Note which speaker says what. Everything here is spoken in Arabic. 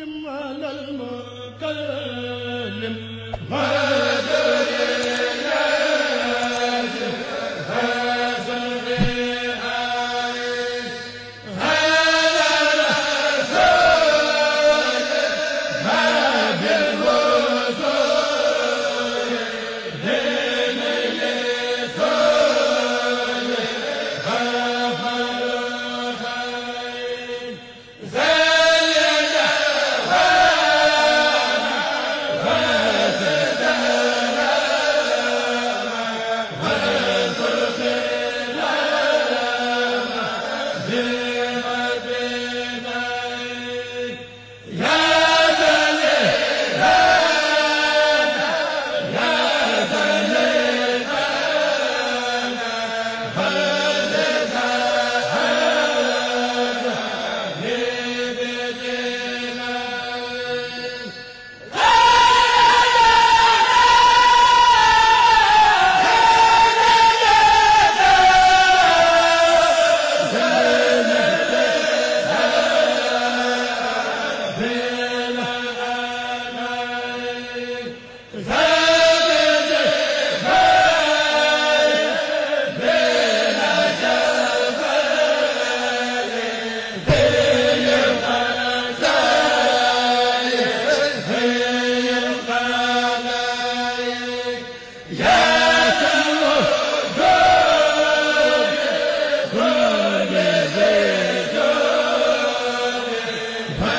Speaker 1: وسلم على المكلم Hey! Yeah!